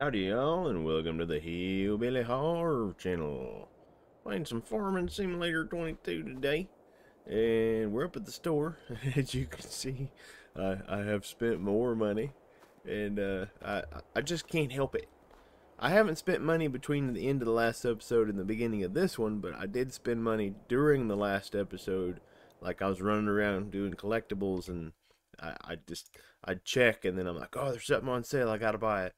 Howdy y'all and welcome to the Hillbilly Harv Channel. Playing some Farming Simulator 22 today. And we're up at the store. As you can see, I, I have spent more money. And uh, I, I just can't help it. I haven't spent money between the end of the last episode and the beginning of this one, but I did spend money during the last episode. Like I was running around doing collectibles and I, I just, I'd check and then I'm like, oh, there's something on sale. I gotta buy it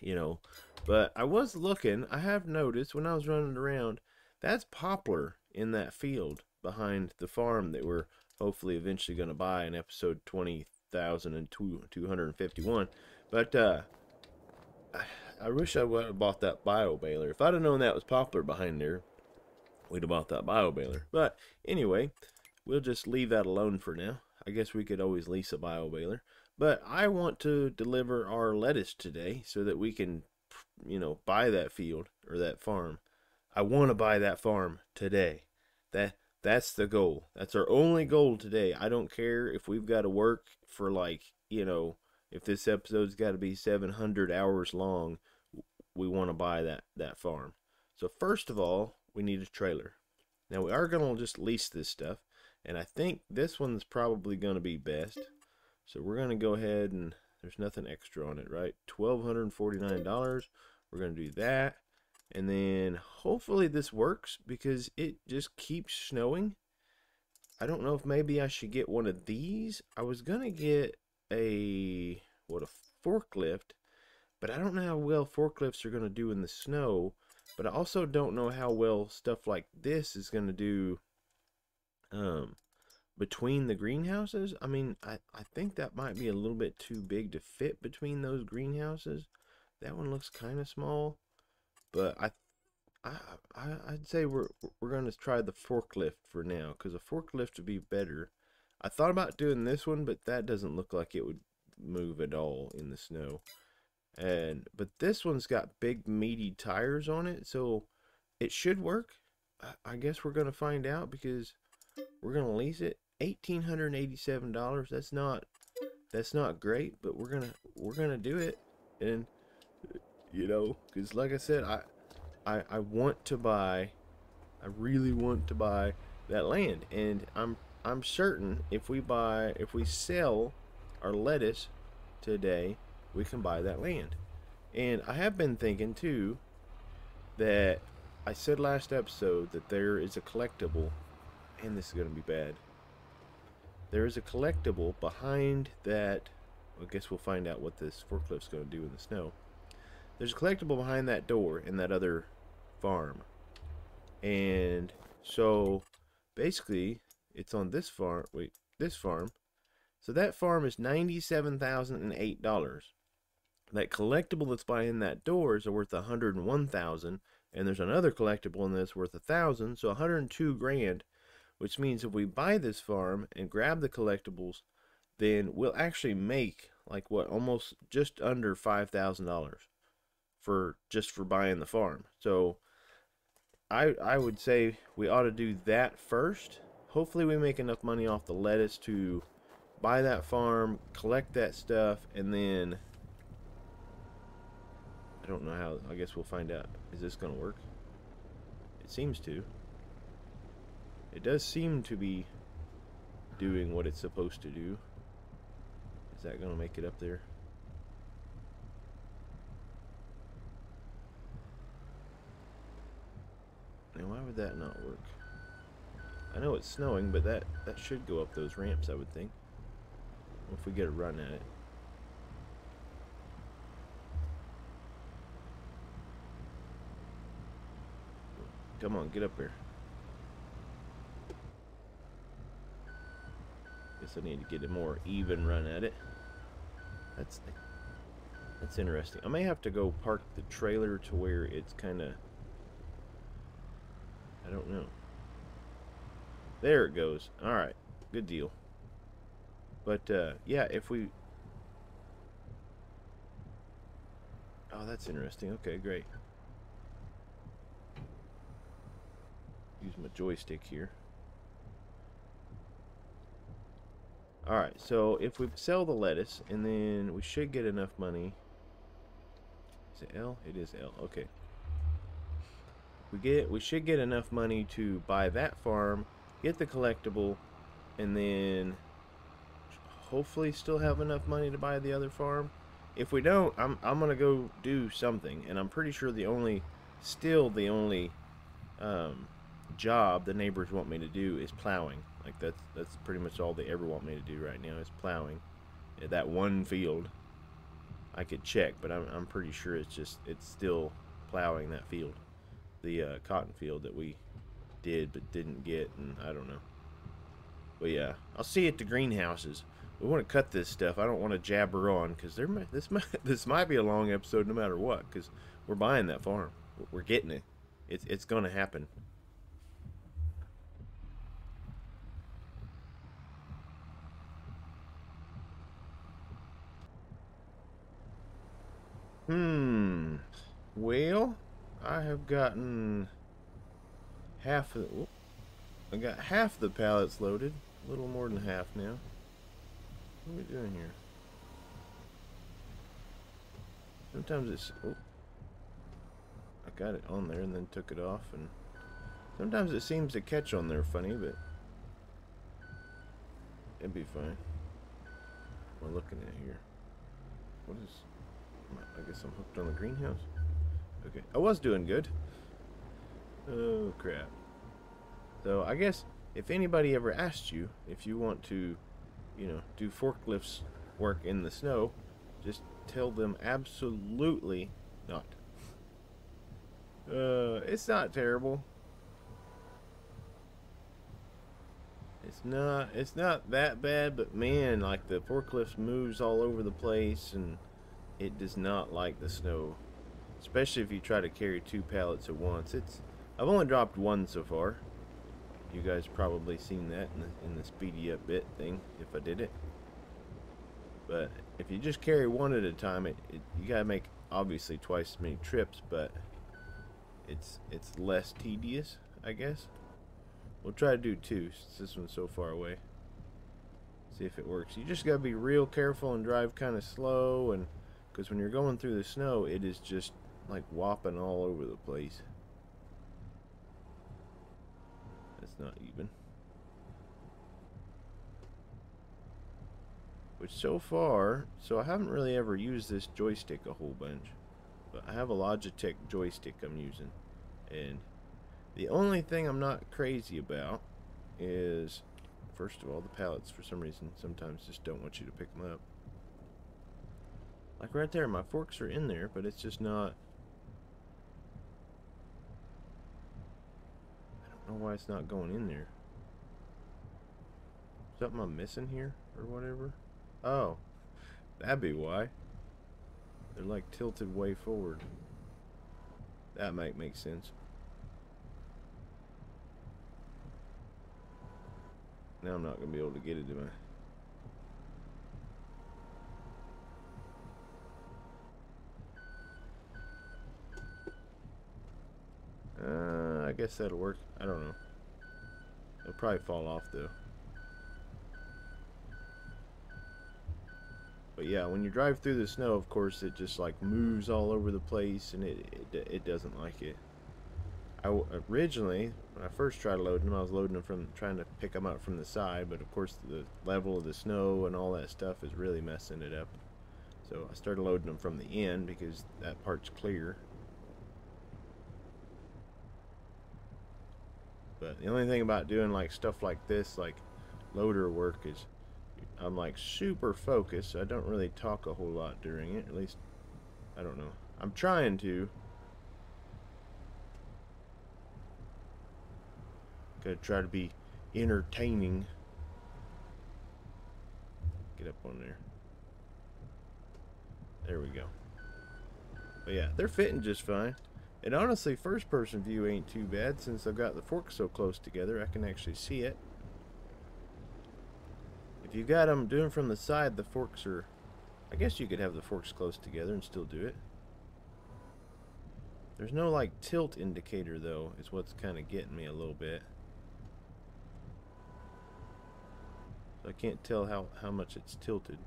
you know. But I was looking, I have noticed when I was running around, that's poplar in that field behind the farm that we're hopefully eventually going to buy in episode 20,251. But uh, I, I wish I would have bought that bio baler. If I'd have known that was poplar behind there, we'd have bought that bio baler. But anyway, we'll just leave that alone for now. I guess we could always lease a bio baler. But I want to deliver our lettuce today so that we can, you know, buy that field or that farm. I want to buy that farm today. That that's the goal. That's our only goal today. I don't care if we've got to work for like, you know, if this episode's got to be 700 hours long, we want to buy that that farm. So first of all, we need a trailer. Now we are going to just lease this stuff, and I think this one's probably going to be best. So we're going to go ahead and there's nothing extra on it, right? $1,249. We're going to do that. And then hopefully this works because it just keeps snowing. I don't know if maybe I should get one of these. I was going to get a, what, a forklift. But I don't know how well forklifts are going to do in the snow. But I also don't know how well stuff like this is going to do um, between the greenhouses. I mean, I, I think that might be a little bit too big to fit between those greenhouses. That one looks kind of small, but I, I, I I'd say we're we're gonna try the forklift for now because a forklift would be better. I thought about doing this one, but that doesn't look like it would move at all in the snow. And but this one's got big meaty tires on it, so it should work. I, I guess we're gonna find out because we're gonna lease it eighteen hundred eighty-seven dollars. That's not that's not great, but we're gonna we're gonna do it, and you know, because like I said, I I I want to buy, I really want to buy that land, and I'm I'm certain if we buy if we sell our lettuce today, we can buy that land, and I have been thinking too that I said last episode that there is a collectible, and this is gonna be bad there is a collectible behind that. I guess we'll find out what this forklift's going to do in the snow. There's a collectible behind that door in that other farm. And so basically it's on this farm. Wait, this farm. So that farm is $97,008. That collectible that's behind that door is worth 101,000 and there's another collectible in this worth a thousand, so 102 grand which means if we buy this farm and grab the collectibles, then we'll actually make like what almost just under five thousand dollars for just for buying the farm. So I I would say we ought to do that first. Hopefully we make enough money off the lettuce to buy that farm, collect that stuff, and then I don't know how I guess we'll find out. Is this gonna work? It seems to. It does seem to be doing what it's supposed to do. Is that going to make it up there? Now why would that not work? I know it's snowing, but that, that should go up those ramps, I would think. If we get a run at it. Come on, get up there. I need to get a more even run at it. That's that's interesting. I may have to go park the trailer to where it's kind of... I don't know. There it goes. Alright. Good deal. But, uh, yeah, if we... Oh, that's interesting. Okay, great. Use my joystick here. Alright, so if we sell the lettuce, and then we should get enough money Is it L? It is L. Okay. We get we should get enough money to buy that farm, get the collectible, and then hopefully still have enough money to buy the other farm. If we don't, I'm I'm gonna go do something, and I'm pretty sure the only, still the only, um, job the neighbors want me to do is plowing. Like that's that's pretty much all they ever want me to do right now is plowing. That one field. I could check, but I'm I'm pretty sure it's just it's still plowing that field, the uh, cotton field that we did but didn't get, and I don't know. But yeah, I'll see at the greenhouses. We want to cut this stuff. I don't want to jabber on because there might, this might this might be a long episode no matter what because we're buying that farm. We're getting it. It's it's gonna happen. Hmm. Well, I have gotten half of. I got half the pallets loaded. A little more than half now. What are we doing here? Sometimes it's... Oh. I got it on there and then took it off and... Sometimes it seems to catch on there funny, but... It'd be fine. We're looking at here. What is... I guess I'm hooked on the greenhouse. Okay. I was doing good. Oh, crap. So, I guess if anybody ever asked you if you want to you know, do forklifts work in the snow, just tell them absolutely not. Uh, it's not terrible. It's not, it's not that bad, but man, like the forklift moves all over the place and it does not like the snow. Especially if you try to carry two pallets at once. It's, I've only dropped one so far. You guys probably seen that in the, in the speedy up bit thing if I did it. But if you just carry one at a time, it, it you gotta make obviously twice as many trips, but it's it's less tedious, I guess. We'll try to do two since this one's so far away. See if it works. You just gotta be real careful and drive kind of slow, and because when you're going through the snow, it is just like whopping all over the place. That's not even. Which so far, so I haven't really ever used this joystick a whole bunch. But I have a Logitech joystick I'm using. And the only thing I'm not crazy about is, first of all, the pallets for some reason sometimes just don't want you to pick them up. Like right there, my forks are in there, but it's just not I don't know why it's not going in there. Something I'm missing here or whatever? Oh, that'd be why. They're like tilted way forward. That might make sense. Now I'm not going to be able to get it, am I? Uh, I guess that'll work. I don't know. It'll probably fall off though. But yeah, when you drive through the snow, of course, it just like moves all over the place, and it it, it doesn't like it. I originally, when I first tried loading them, I was loading them from trying to pick them up from the side, but of course the level of the snow and all that stuff is really messing it up. So I started loading them from the end because that part's clear. But the only thing about doing like stuff like this, like loader work, is I'm like super focused. I don't really talk a whole lot during it. At least, I don't know. I'm trying to. Gotta try to be entertaining. Get up on there. There we go. But yeah, they're fitting just fine. And honestly, first person view ain't too bad since I've got the forks so close together I can actually see it. If you've got them doing from the side, the forks are... I guess you could have the forks close together and still do it. There's no like tilt indicator though, is what's kind of getting me a little bit. So I can't tell how, how much it's tilted.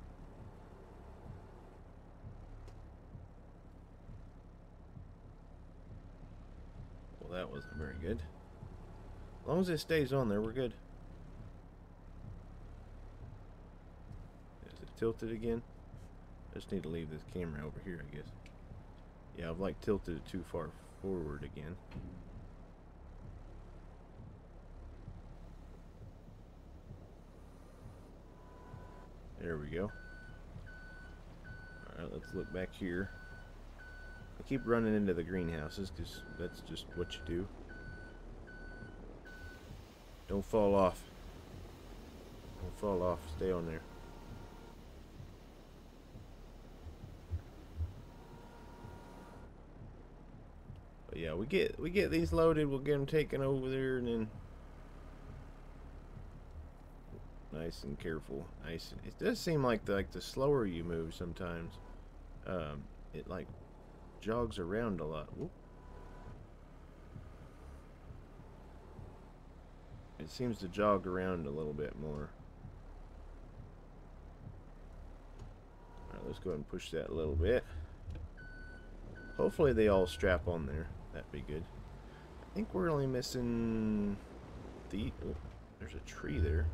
That wasn't very good. As long as it stays on there, we're good. Is it tilted again? I just need to leave this camera over here, I guess. Yeah, I've like tilted it too far forward again. There we go. Alright, let's look back here. I keep running into the greenhouses because that's just what you do. Don't fall off. Don't fall off. Stay on there. But yeah, we get we get these loaded. We'll get them taken over there, and then nice and careful. Nice. It does seem like the, like the slower you move, sometimes, um, it like jogs around a lot. Whoop. It seems to jog around a little bit more. Alright, let's go ahead and push that a little bit. Hopefully they all strap on there. That'd be good. I think we're only missing the... Oh, there's a tree there.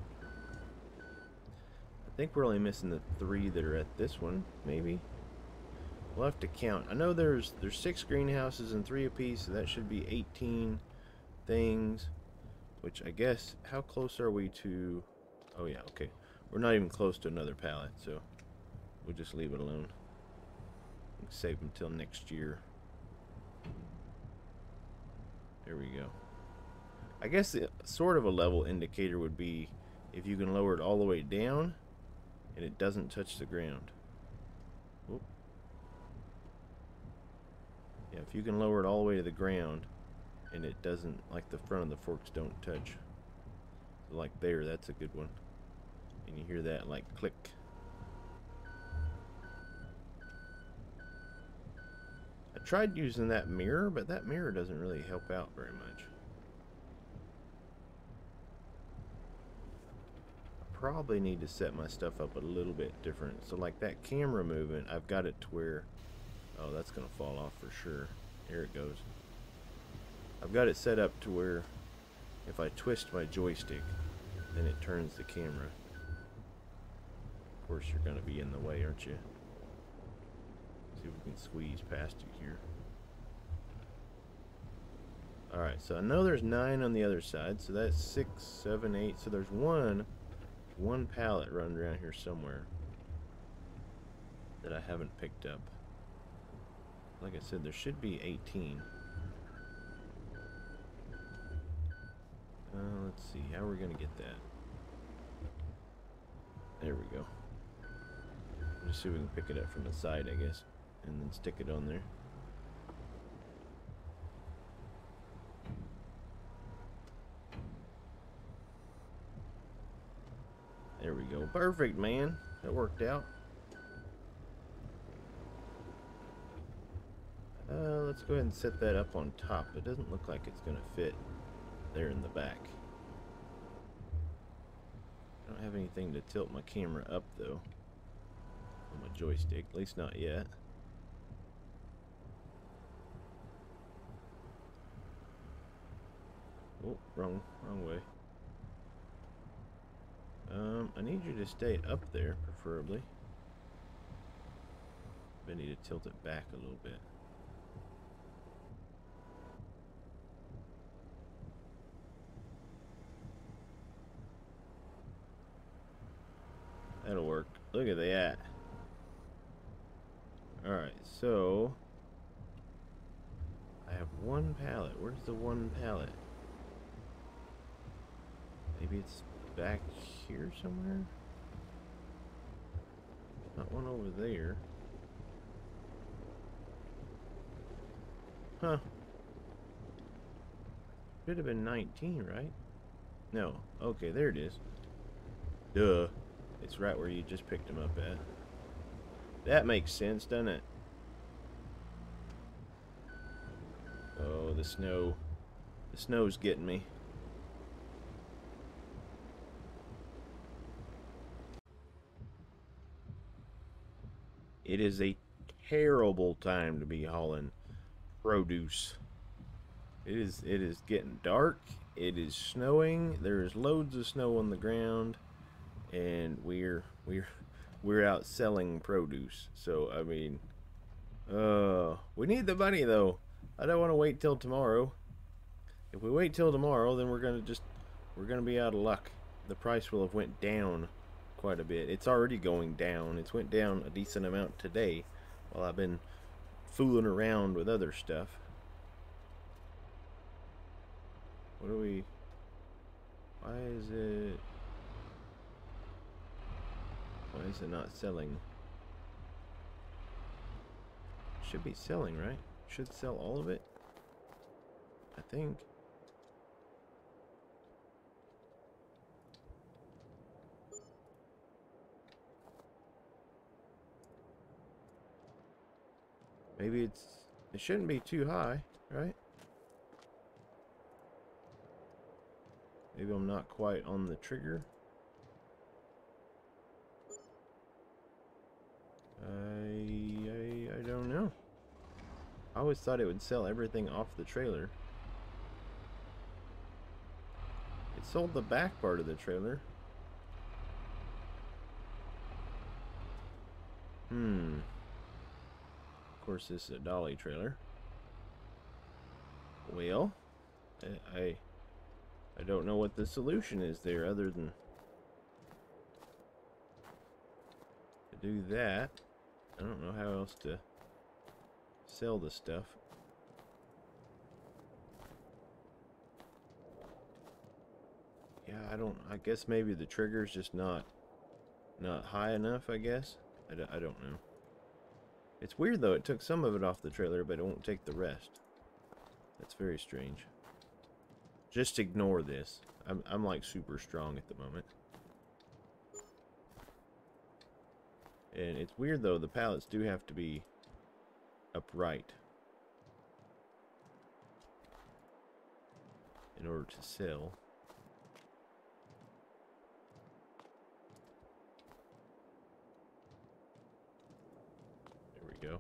I think we're only missing the three that are at this one, maybe. We'll have to count. I know there's there's six greenhouses and three apiece, so that should be 18 things. Which I guess, how close are we to... Oh yeah, okay. We're not even close to another pallet, so we'll just leave it alone. Save till next year. There we go. I guess the, sort of a level indicator would be if you can lower it all the way down and it doesn't touch the ground. Yeah, if you can lower it all the way to the ground and it doesn't, like the front of the forks don't touch. So like there, that's a good one. And you hear that like click. I tried using that mirror, but that mirror doesn't really help out very much. I probably need to set my stuff up a little bit different. So like that camera movement, I've got it to where, oh, that's going to fall off for sure. Here it goes. I've got it set up to where if I twist my joystick, then it turns the camera. Of course, you're going to be in the way, aren't you? See if we can squeeze past you here. Alright, so I know there's nine on the other side, so that's six, seven, eight. So there's one one pallet running around here somewhere that I haven't picked up. Like I said, there should be 18. Uh, let's see, how are we going to get that? There we go. Just see if we can pick it up from the side, I guess, and then stick it on there. There we go. Perfect, man. That worked out. Uh, let's go ahead and set that up on top. It doesn't look like it's going to fit there in the back. I don't have anything to tilt my camera up, though. On my joystick. At least not yet. Oh, wrong, wrong way. Um, I need you to stay up there, preferably. I need to tilt it back a little bit. That'll work. Look at that. Alright, so... I have one pallet. Where's the one pallet? Maybe it's back here somewhere? Not one over there. Huh. Should have been 19, right? No. Okay, there it is. Duh. It's right where you just picked him up at. That makes sense, doesn't it? Oh, the snow. The snow's getting me. It is a terrible time to be hauling produce. It is it is getting dark. It is snowing. There's loads of snow on the ground, and we're we're we're out selling produce. So I mean, uh, we need the money though. I don't want to wait till tomorrow. If we wait till tomorrow, then we're gonna just we're gonna be out of luck. The price will have went down quite a bit. It's already going down. It's went down a decent amount today, while I've been fooling around with other stuff. What do we... Why is it... Why is it not selling? Should be selling, right? Should sell all of it? I think. Maybe it's... It shouldn't be too high, right? Maybe I'm not quite on the trigger. I, I, don't know. I always thought it would sell everything off the trailer. It sold the back part of the trailer. Hmm. Of course, this is a dolly trailer. Well, I, I I don't know what the solution is there other than to do that. I don't know how else to sell the stuff. Yeah, I don't, I guess maybe the trigger's just not, not high enough, I guess. I, I don't know. It's weird though, it took some of it off the trailer, but it won't take the rest. That's very strange. Just ignore this. I'm, I'm like super strong at the moment. And it's weird though, the pallets do have to be upright in order to sell. There we go.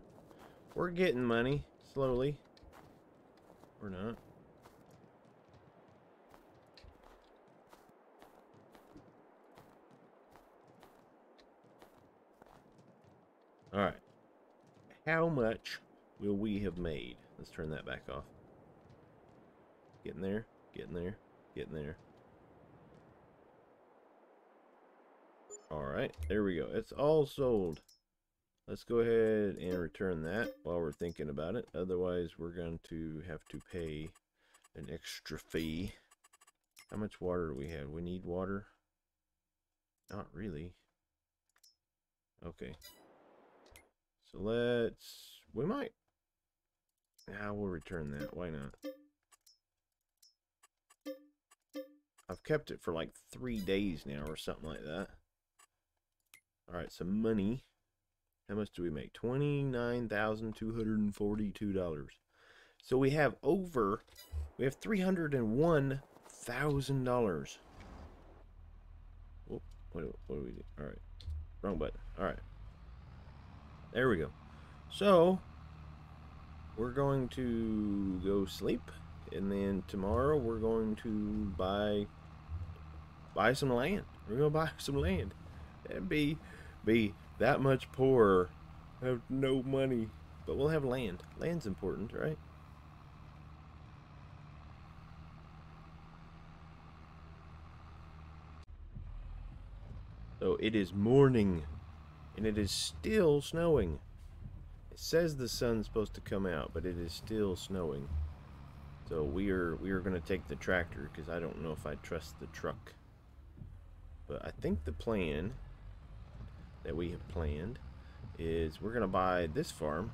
We're getting money, slowly. Or not. Alright. How much will we have made? Let's turn that back off. Getting there, getting there, getting there. Alright, there we go. It's all sold. Let's go ahead and return that while we're thinking about it. Otherwise, we're going to have to pay an extra fee. How much water do we have? We need water? Not really. Okay. So let's, we might, yeah, we'll return that. Why not? I've kept it for like three days now or something like that. Alright, some money. How much do we make? $29,242. So we have over, we have $301,000. What, what do we do? Alright. Wrong button. Alright. There we go. So, we're going to go sleep. And then tomorrow we're going to buy buy some land. We're going to buy some land. And be, be that much poorer. Have no money. But we'll have land. Land's important, right? So it is morning and it is still snowing. It says the sun's supposed to come out, but it is still snowing. So we are we are going to take the tractor because I don't know if I trust the truck. But I think the plan that we have planned is we're going to buy this farm.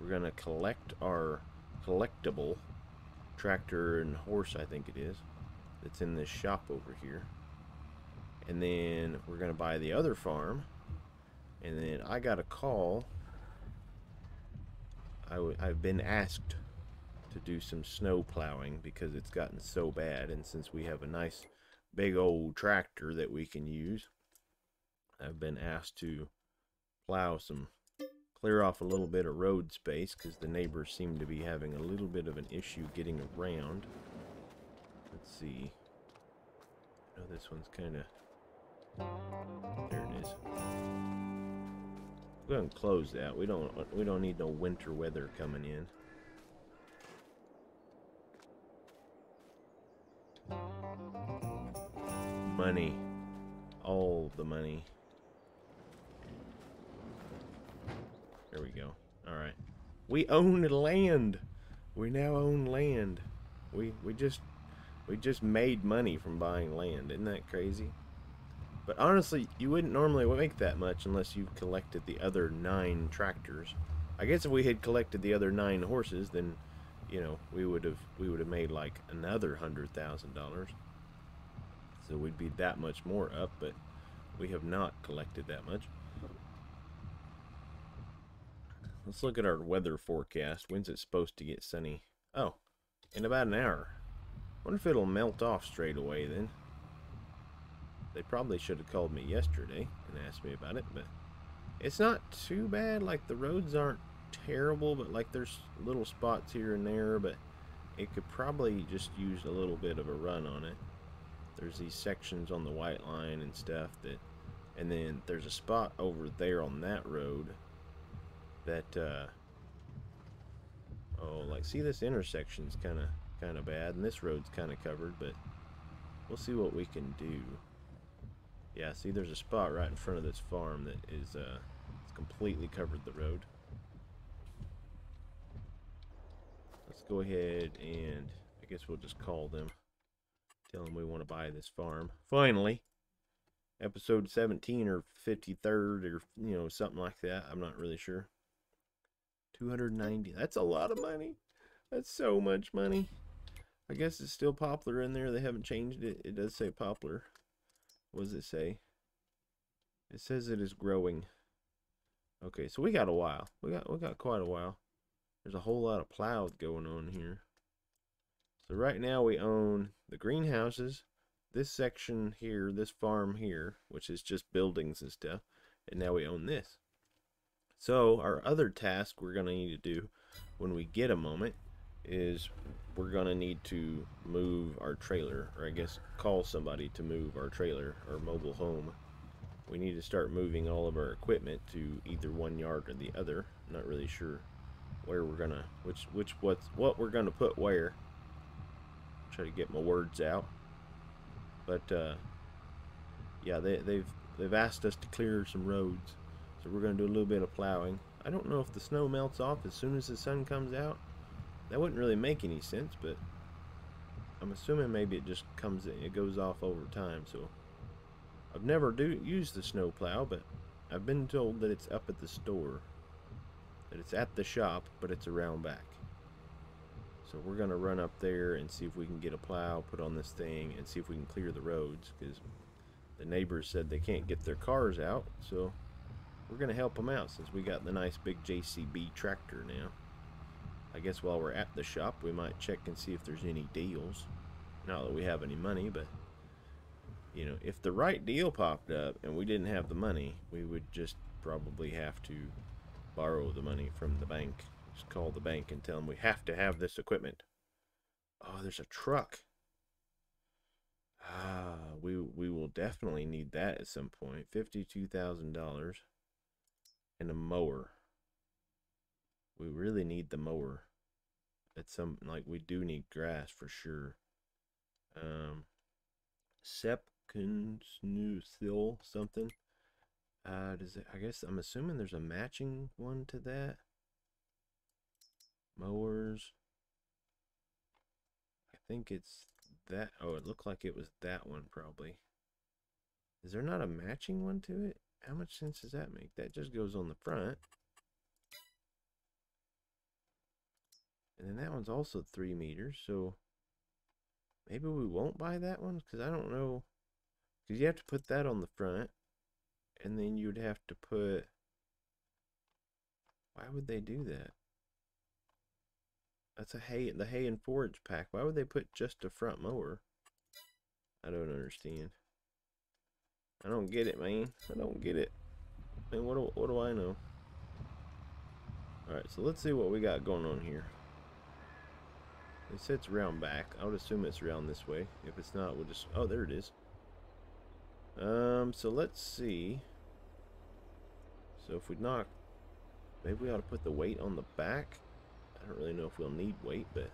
We're going to collect our collectible tractor and horse, I think it is, that's in this shop over here. And then we're going to buy the other farm and then I got a call. i w I've been asked to do some snow plowing because it's gotten so bad. And since we have a nice big old tractor that we can use, I've been asked to plow some clear off a little bit of road space because the neighbors seem to be having a little bit of an issue getting around. Let's see. Oh, this one's kind of... There it is. Go ahead and close that. We don't we don't need no winter weather coming in. Money. All the money. There we go. Alright. We own land. We now own land. We we just we just made money from buying land. Isn't that crazy? But honestly, you wouldn't normally make that much unless you collected the other nine tractors. I guess if we had collected the other nine horses, then you know we would have we would have made like another hundred thousand dollars. So we'd be that much more up, but we have not collected that much. Let's look at our weather forecast. When's it supposed to get sunny? Oh, in about an hour. wonder if it'll melt off straight away then. They probably should have called me yesterday and asked me about it, but it's not too bad. Like, the roads aren't terrible, but, like, there's little spots here and there, but it could probably just use a little bit of a run on it. There's these sections on the white line and stuff that, and then there's a spot over there on that road that, uh, oh, like, see this intersection's kind of, kind of bad, and this road's kind of covered, but we'll see what we can do. Yeah, see there's a spot right in front of this farm that is uh, completely covered the road. Let's go ahead and I guess we'll just call them. Tell them we want to buy this farm. Finally. Episode 17 or 53rd or, you know, something like that. I'm not really sure. 290. That's a lot of money. That's so much money. I guess it's still poplar in there. They haven't changed it. It does say poplar. What does it say? It says it is growing. Okay, so we got a while. We got we got quite a while. There's a whole lot of plows going on here. So right now we own the greenhouses, this section here, this farm here, which is just buildings and stuff, and now we own this. So our other task we're going to need to do when we get a moment is we're gonna need to move our trailer or I guess call somebody to move our trailer or mobile home. We need to start moving all of our equipment to either one yard or the other. I'm not really sure where we're gonna which which what's what we're gonna put where. Try to get my words out. But uh, yeah they, they've they've asked us to clear some roads. So we're gonna do a little bit of plowing. I don't know if the snow melts off as soon as the sun comes out that wouldn't really make any sense, but I'm assuming maybe it just comes, it goes off over time. So I've never do used the snow plow, but I've been told that it's up at the store, that it's at the shop, but it's around back. So we're gonna run up there and see if we can get a plow put on this thing and see if we can clear the roads because the neighbors said they can't get their cars out. So we're gonna help them out since we got the nice big JCB tractor now. I guess while we're at the shop, we might check and see if there's any deals. Not that we have any money, but you know, if the right deal popped up and we didn't have the money, we would just probably have to borrow the money from the bank. Just call the bank and tell them we have to have this equipment. Oh, there's a truck. Ah, we we will definitely need that at some point. Fifty-two thousand dollars and a mower. We really need the mower. It's some like we do need grass for sure. Um, Sepkensnuthil something. Uh, does it? I guess I'm assuming there's a matching one to that. Mowers. I think it's that. Oh, it looked like it was that one probably. Is there not a matching one to it? How much sense does that make? That just goes on the front. And then that one's also three meters, so maybe we won't buy that one because I don't know. Because you have to put that on the front, and then you'd have to put. Why would they do that? That's a hay, the hay and forage pack. Why would they put just a front mower? I don't understand. I don't get it, man. I don't get it. Man, what do, what do I know? Alright, so let's see what we got going on here. It sits round back. I would assume it's round this way. If it's not, we'll just... Oh, there it is. Um, so let's see. So if we knock... Maybe we ought to put the weight on the back. I don't really know if we'll need weight, but...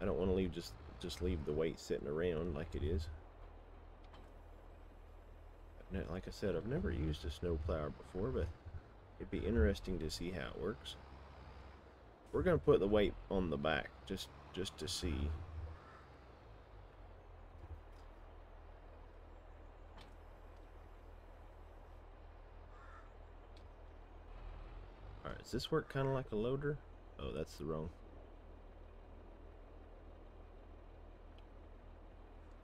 I don't want to leave just just leave the weight sitting around like it is. Like I said, I've never used a snowplower before, but it'd be interesting to see how it works. We're going to put the weight on the back just just to see. Alright, does this work kind of like a loader? Oh, that's the wrong.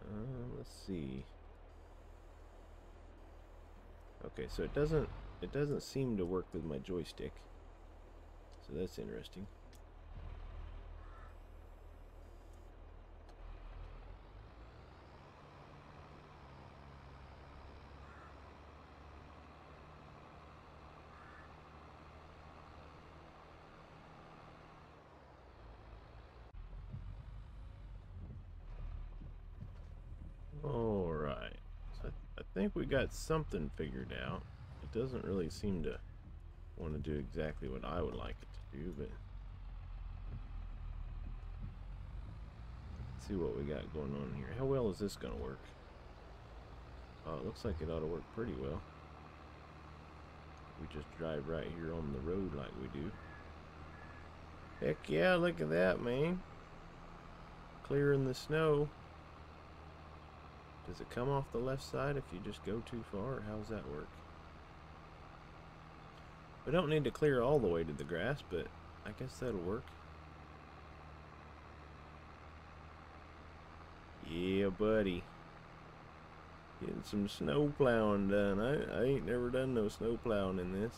Uh, let's see. Okay, so it doesn't it doesn't seem to work with my joystick. So that's interesting. Alright. So I, I think we got something figured out. It doesn't really seem to want to do exactly what I would like it to do, but let's see what we got going on here. How well is this going to work? Oh, it looks like it ought to work pretty well. We just drive right here on the road like we do. Heck yeah, look at that, man. Clearing the snow. Does it come off the left side if you just go too far, or how does that work? We don't need to clear all the way to the grass, but I guess that'll work. Yeah, buddy. Getting some snow plowing done. I, I ain't never done no snow plowing in this.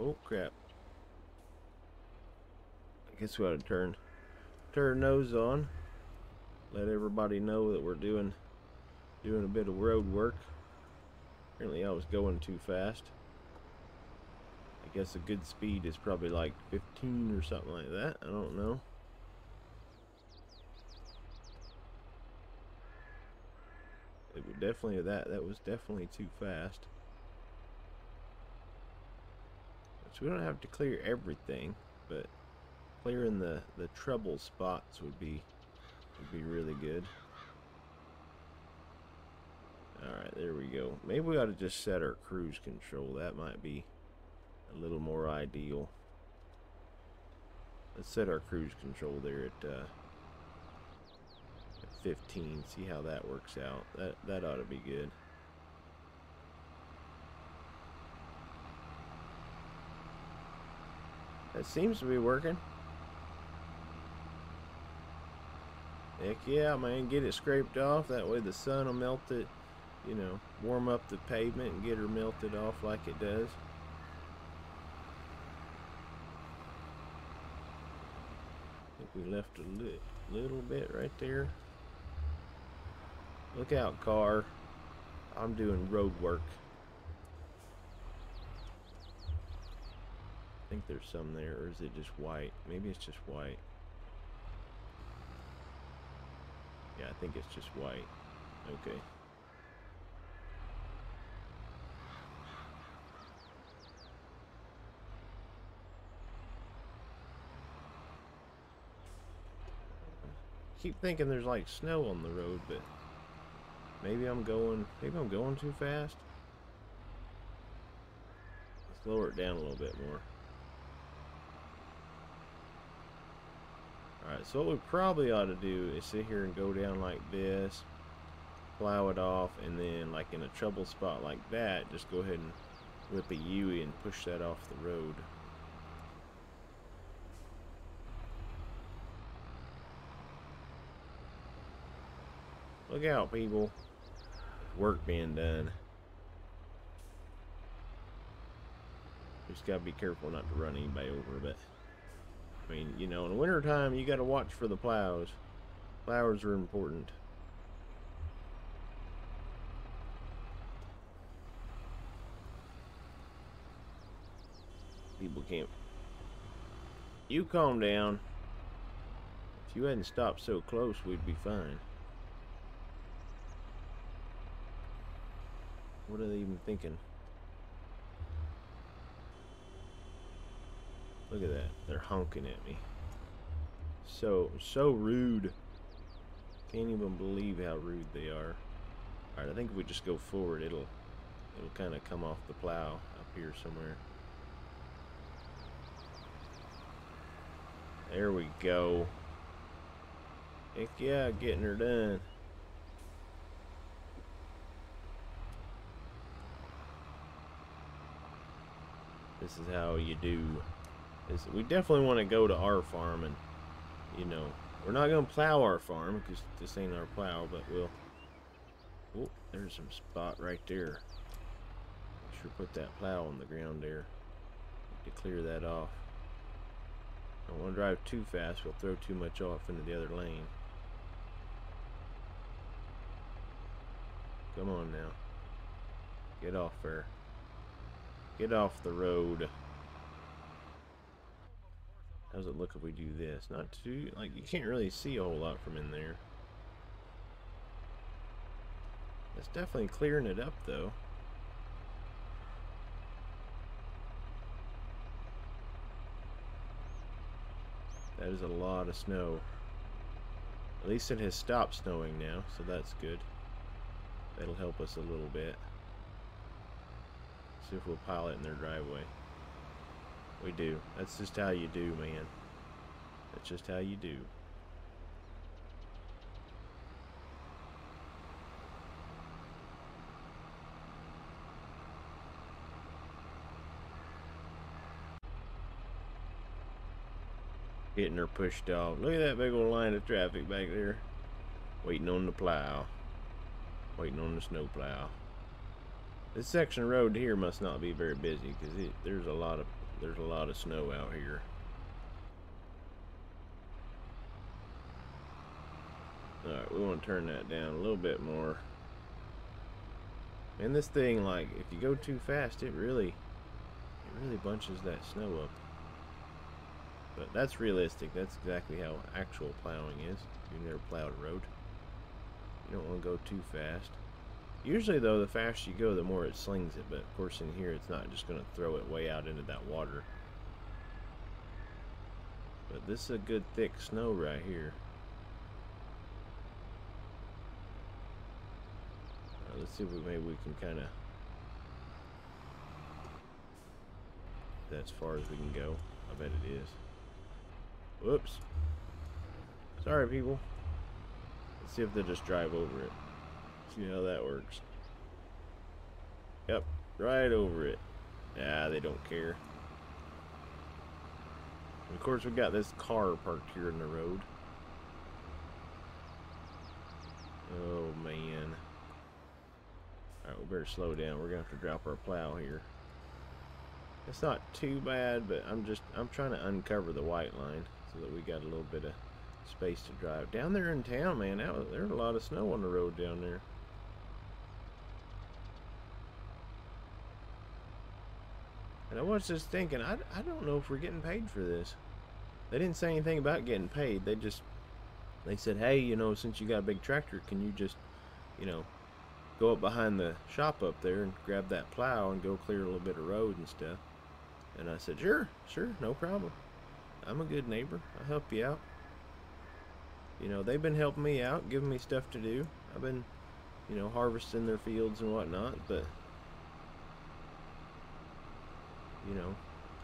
Oh, crap. I guess we ought to turn, turn nose on let everybody know that we're doing doing a bit of road work. Apparently I was going too fast. I guess a good speed is probably like 15 or something like that. I don't know. It was definitely that. That was definitely too fast. So we don't have to clear everything, but clearing the, the trouble spots would be would be really good. Alright, there we go. Maybe we ought to just set our cruise control. That might be a little more ideal. Let's set our cruise control there at, uh, at 15. See how that works out. That, that ought to be good. That seems to be working. Heck yeah, man, get it scraped off. That way the sun will melt it, you know, warm up the pavement and get her melted off like it does. I think we left a li little bit right there. Look out, car. I'm doing road work. I think there's some there, or is it just white? Maybe it's just white. Yeah, I think it's just white. Okay. keep thinking there's like snow on the road, but maybe I'm going maybe I'm going too fast. Let's lower it down a little bit more. So what we probably ought to do is sit here and go down like this, plow it off, and then like in a trouble spot like that, just go ahead and whip a U and push that off the road. Look out, people. Work being done. Just gotta be careful not to run anybody over, but... I mean, you know, in the wintertime, you got to watch for the plows. Flowers are important. People can't. You calm down. If you hadn't stopped so close, we'd be fine. What are they even thinking? Look at that. They're honking at me. So, so rude. Can't even believe how rude they are. Alright, I think if we just go forward, it'll it'll kind of come off the plow up here somewhere. There we go. Heck yeah, getting her done. This is how you do. This, we definitely want to go to our farm and, you know, we're not going to plow our farm because this ain't our plow, but we'll... Oh, there's some spot right there. Make sure put that plow on the ground there to clear that off. I don't want to drive too fast. We'll throw too much off into the other lane. Come on now. Get off there. Get off the road. How's it look if we do this? Not too, like, you can't really see a whole lot from in there. It's definitely clearing it up, though. That is a lot of snow. At least it has stopped snowing now, so that's good. That'll help us a little bit. See if we'll pile it in their driveway. We do. That's just how you do, man. That's just how you do. Getting her pushed off. Look at that big old line of traffic back there. Waiting on the plow. Waiting on the snow plow. This section of road here must not be very busy because there's a lot of there's a lot of snow out here. Alright, we want to turn that down a little bit more. And this thing, like, if you go too fast, it really, it really bunches that snow up. But that's realistic. That's exactly how actual plowing is. You've never plowed a road. You don't want to go too fast. Usually, though, the faster you go, the more it slings it. But, of course, in here, it's not just going to throw it way out into that water. But this is a good thick snow right here. Right, let's see if we, maybe we can kind of... That's far as we can go. I bet it is. Whoops. Sorry, people. Let's see if they'll just drive over it. See how that works. Yep, right over it. Yeah, they don't care. And of course, we got this car parked here in the road. Oh, man. Alright, we better slow down. We're going to have to drop our plow here. It's not too bad, but I'm just, I'm trying to uncover the white line so that we got a little bit of space to drive. Down there in town, man, that there's a lot of snow on the road down there. And I was just thinking, I, I don't know if we're getting paid for this. They didn't say anything about getting paid. They just, they said, hey, you know, since you got a big tractor, can you just, you know, go up behind the shop up there and grab that plow and go clear a little bit of road and stuff. And I said, sure, sure, no problem. I'm a good neighbor. I'll help you out. You know, they've been helping me out, giving me stuff to do. I've been, you know, harvesting their fields and whatnot, but you know,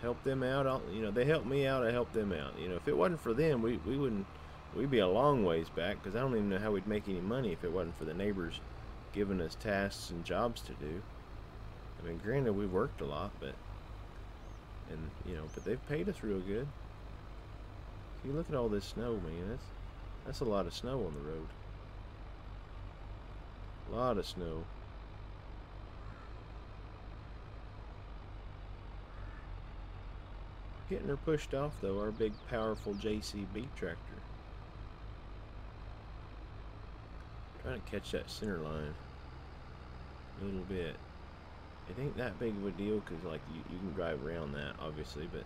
help them out. I'll, you know, they help me out. I help them out. You know, if it wasn't for them, we, we wouldn't, we'd be a long ways back because I don't even know how we'd make any money if it wasn't for the neighbors giving us tasks and jobs to do. I mean, granted, we've worked a lot, but, and, you know, but they've paid us real good. You look at all this snow, man. That's, that's a lot of snow on the road. A lot of snow. Getting her pushed off though, our big powerful JCB tractor. Trying to catch that center line a little bit. it ain't that big of a deal because like you, you can drive around that obviously, but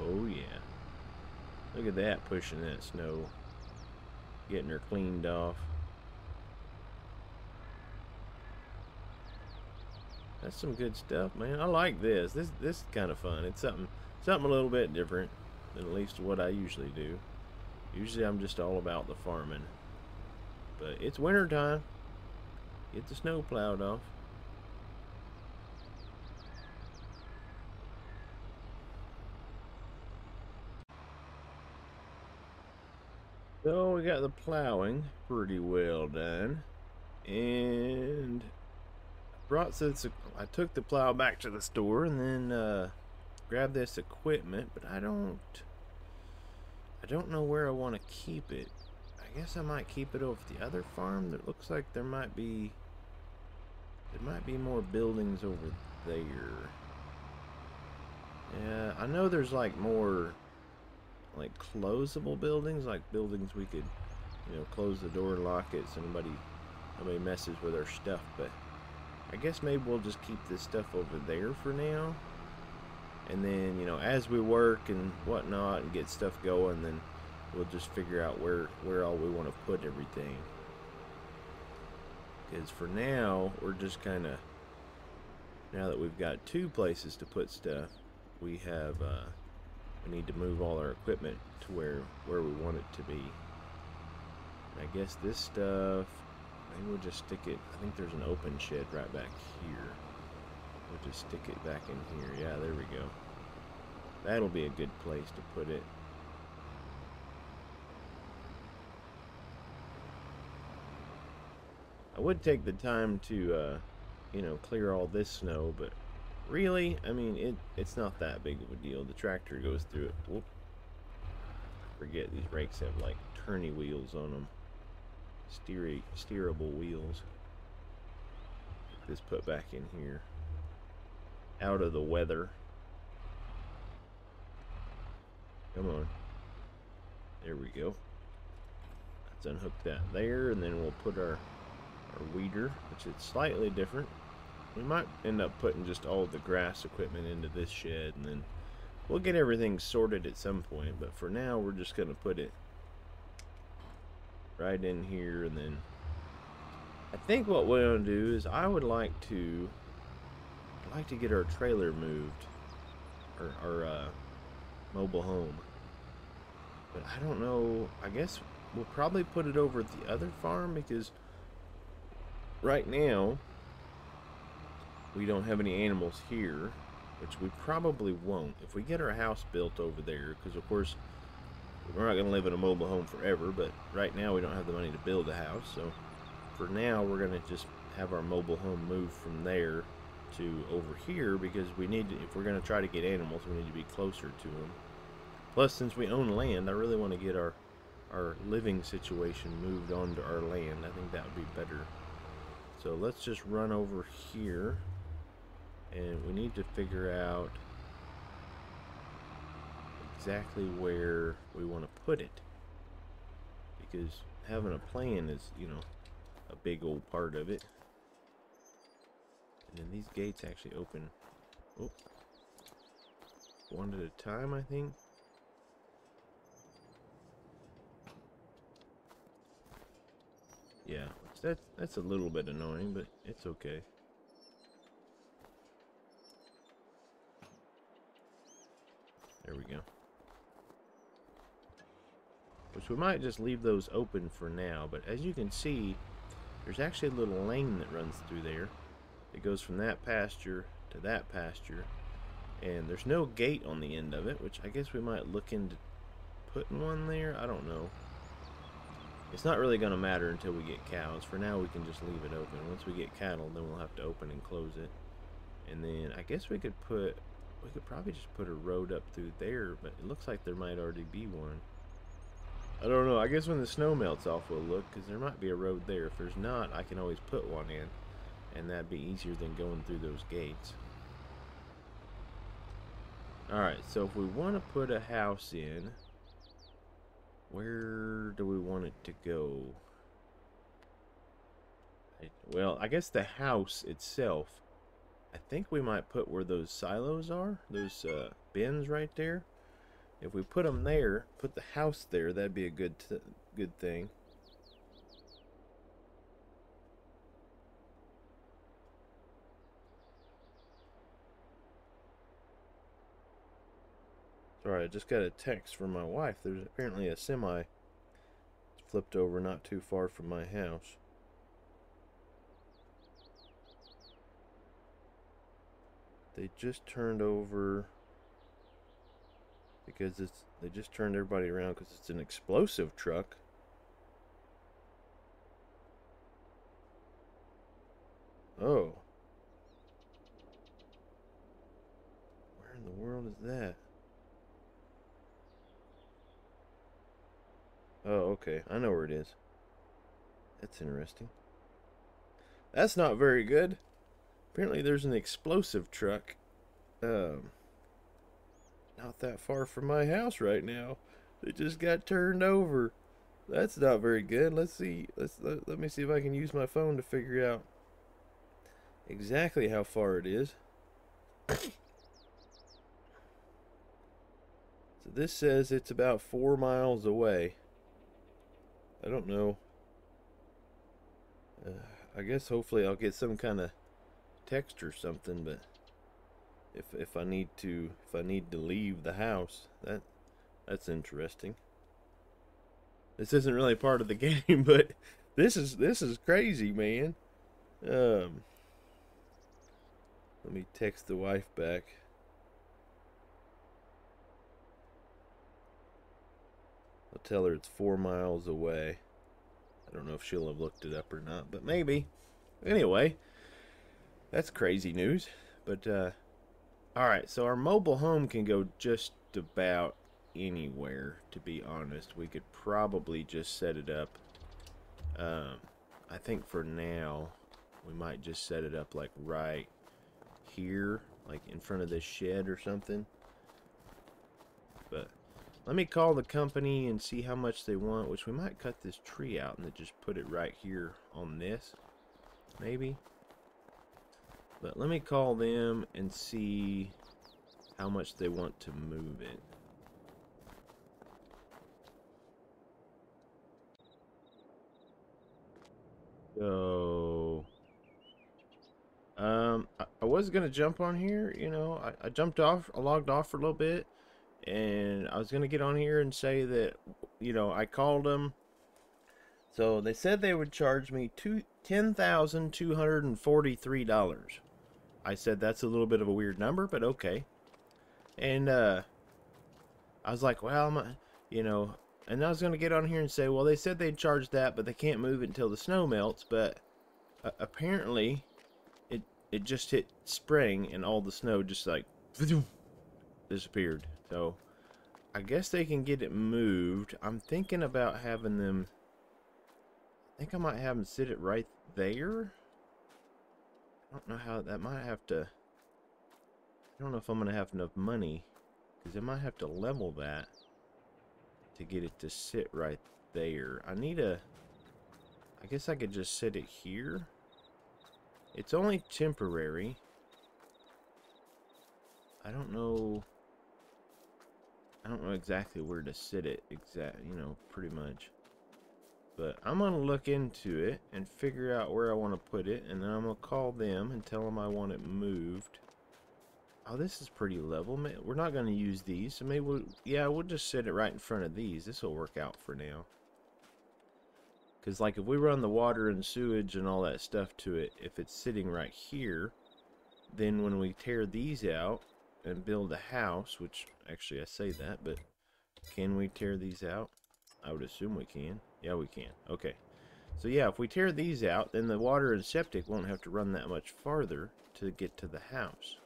Oh yeah. Look at that pushing that snow. Getting her cleaned off. That's some good stuff, man. I like this. This this is kind of fun. It's something something a little bit different than at least what I usually do. Usually I'm just all about the farming. But it's winter time. Get the snow plowed off. So we got the plowing pretty well done. And brought I took the plow back to the store and then uh, grabbed this equipment, but I don't I don't know where I want to keep it. I guess I might keep it over the other farm. That looks like there might be there might be more buildings over there. Yeah, I know there's like more like closable buildings, like buildings we could, you know, close the door and lock it so nobody nobody messes with our stuff. But I guess maybe we'll just keep this stuff over there for now. And then, you know, as we work and whatnot and get stuff going, then we'll just figure out where where all we want to put everything. Because for now, we're just kind of now that we've got two places to put stuff, we have uh, we need to move all our equipment to where where we want it to be. I guess this stuff, maybe we'll just stick it, I think there's an open shed right back here. We'll just stick it back in here. Yeah, there we go. That'll be a good place to put it. I would take the time to, uh, you know, clear all this snow, but Really? I mean, it it's not that big of a deal. The tractor goes through it. Whoop. Forget these rakes have like turny wheels on them. Steer steerable wheels. Get this put back in here. Out of the weather. Come on. There we go. Let's unhook that there, and then we'll put our, our weeder, which is slightly different. We might end up putting just all the grass equipment into this shed and then we'll get everything sorted at some point. But for now, we're just going to put it right in here and then I think what we're going to do is I would like to I'd like to get our trailer moved or our uh, mobile home. But I don't know. I guess we'll probably put it over at the other farm because right now we don't have any animals here, which we probably won't. If we get our house built over there, because of course we're not going to live in a mobile home forever, but right now we don't have the money to build a house, so for now we're going to just have our mobile home moved from there to over here because we need to, if we're going to try to get animals, we need to be closer to them. Plus, since we own land, I really want to get our our living situation moved onto our land. I think that would be better. So let's just run over here and we need to figure out exactly where we want to put it. Because having a plan is you know a big old part of it. And then these gates actually open oh, one at a time I think. Yeah that's that's a little bit annoying but it's okay. There we go. Which we might just leave those open for now, but as you can see, there's actually a little lane that runs through there. It goes from that pasture to that pasture, and there's no gate on the end of it, which I guess we might look into putting one there. I don't know. It's not really going to matter until we get cows. For now, we can just leave it open. Once we get cattle, then we'll have to open and close it. And then I guess we could put we could probably just put a road up through there, but it looks like there might already be one. I don't know. I guess when the snow melts off, we'll look, because there might be a road there. If there's not, I can always put one in, and that'd be easier than going through those gates. Alright, so if we want to put a house in, where do we want it to go? I, well, I guess the house itself, I think we might put where those silos are, those uh, bins right there. If we put them there, put the house there, that'd be a good good thing. Sorry, I just got a text from my wife. There's apparently a semi flipped over not too far from my house. They just turned over because it's they just turned everybody around because it's an explosive truck. Oh. Where in the world is that? Oh, okay. I know where it is. That's interesting. That's not very good. Apparently there's an explosive truck. Um, not that far from my house right now. It just got turned over. That's not very good. Let's see. Let's let, let me see if I can use my phone to figure out exactly how far it is. so this says it's about four miles away. I don't know. Uh, I guess hopefully I'll get some kind of text or something, but if if I need to if I need to leave the house, that that's interesting. This isn't really part of the game, but this is this is crazy, man. Um Let me text the wife back. I'll tell her it's four miles away. I don't know if she'll have looked it up or not, but maybe. Anyway, that's crazy news. But, uh, alright, so our mobile home can go just about anywhere, to be honest. We could probably just set it up. Um, I think for now, we might just set it up, like, right here, like in front of this shed or something. But let me call the company and see how much they want, which we might cut this tree out and then just put it right here on this, maybe. But let me call them and see how much they want to move it. So, um, I, I was gonna jump on here, you know, I, I jumped off, I logged off for a little bit, and I was gonna get on here and say that you know I called them. So they said they would charge me two ten thousand two hundred and forty three dollars. I said that's a little bit of a weird number, but okay. And uh, I was like, well, I'm, you know, and I was gonna get on here and say, well, they said they'd charge that, but they can't move it until the snow melts. But uh, apparently, it it just hit spring, and all the snow just like disappeared. So, I guess they can get it moved. I'm thinking about having them... I think I might have them sit it right there. I don't know how... That might have to... I don't know if I'm to have enough money. Because I might have to level that to get it to sit right there. I need a... I guess I could just sit it here. It's only temporary. I don't know... I don't know exactly where to sit it, exact, you know, pretty much. But I'm going to look into it and figure out where I want to put it. And then I'm going to call them and tell them I want it moved. Oh, this is pretty level. We're not going to use these. So maybe we'll, yeah, we'll just set it right in front of these. This will work out for now. Because, like, if we run the water and sewage and all that stuff to it, if it's sitting right here, then when we tear these out, and build a house, which actually I say that, but can we tear these out? I would assume we can. Yeah, we can. Okay. So yeah, if we tear these out, then the water and septic won't have to run that much farther to get to the house.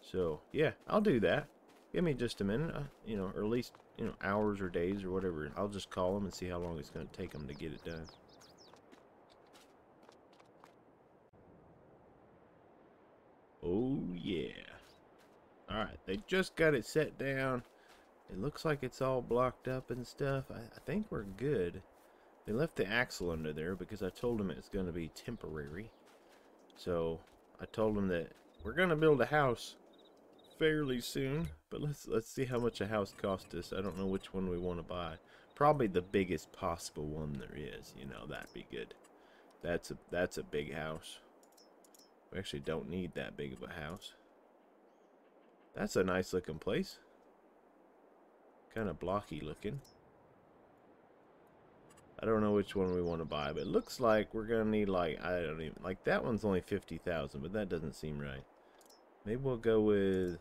So, yeah, I'll do that. Give me just a minute, uh, you know, or at least, you know, hours or days or whatever. I'll just call them and see how long it's going to take them to get it done. Oh, yeah. Alright, they just got it set down. It looks like it's all blocked up and stuff. I, I think we're good. They left the axle under there because I told them it's going to be temporary. So, I told them that we're going to build a house fairly soon. But let's let's see how much a house cost us. I don't know which one we want to buy. Probably the biggest possible one there is. You know, that'd be good. That's a, that's a big house. We actually don't need that big of a house. That's a nice looking place. Kind of blocky looking. I don't know which one we want to buy, but it looks like we're going to need like, I don't even, like that one's only 50,000, but that doesn't seem right. Maybe we'll go with,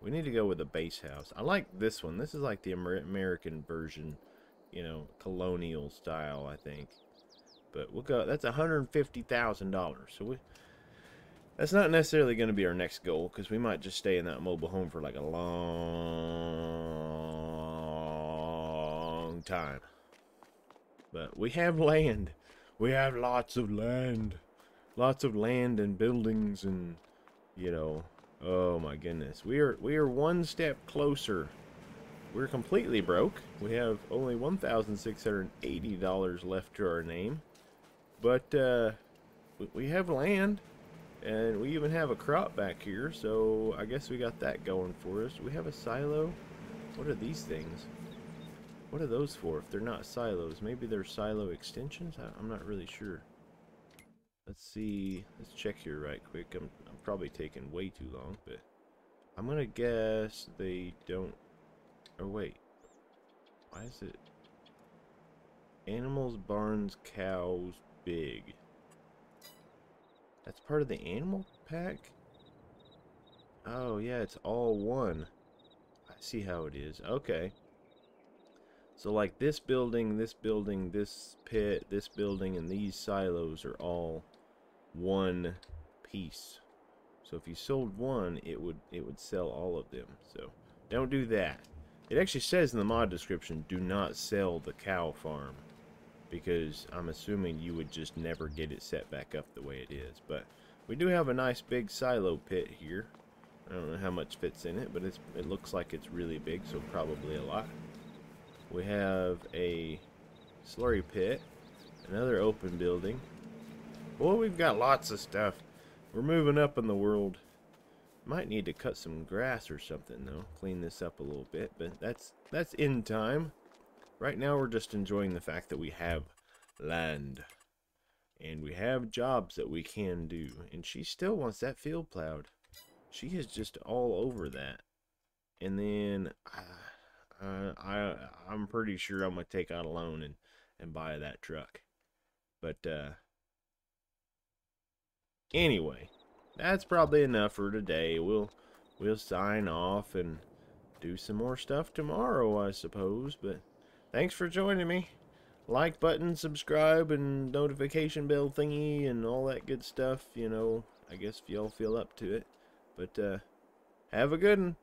we need to go with a base house. I like this one. This is like the Amer American version, you know, colonial style, I think. But we'll go, that's $150,000. So we, that's not necessarily going to be our next goal because we might just stay in that mobile home for like a long time. But we have land. We have lots of land. Lots of land and buildings and, you know, oh my goodness. We are, we are one step closer. We're completely broke. We have only $1,680 left to our name. But, uh, we have land. And we even have a crop back here, so I guess we got that going for us. We have a silo. What are these things? What are those for if they're not silos? Maybe they're silo extensions? I, am not really sure. Let's see. Let's check here right quick. I'm, I'm probably taking way too long, but I'm going to guess they don't... Or wait. Why is it... Animals, barns, cows, big. That's part of the animal pack? Oh, yeah, it's all one. I see how it is. Okay. So, like, this building, this building, this pit, this building, and these silos are all one piece. So if you sold one, it would it would sell all of them. So don't do that. It actually says in the mod description, do not sell the cow farm because I'm assuming you would just never get it set back up the way it is. But we do have a nice big silo pit here. I don't know how much fits in it, but it's it looks like it's really big, so probably a lot. We have a slurry pit, another open building. Boy, we've got lots of stuff. We're moving up in the world. Might need to cut some grass or something though. Clean this up a little bit, but that's that's in time. Right now we're just enjoying the fact that we have land. And we have jobs that we can do. And she still wants that field plowed. She is just all over that. And then uh, uh, I I'm pretty sure I'm gonna take out a loan and and buy that truck. But uh, anyway, that's probably enough for today. We'll we'll sign off and do some more stuff tomorrow, I suppose. But thanks for joining me. Like button, subscribe, and notification bell thingy, and all that good stuff. You know, I guess if y'all feel up to it. But, uh, have a good one.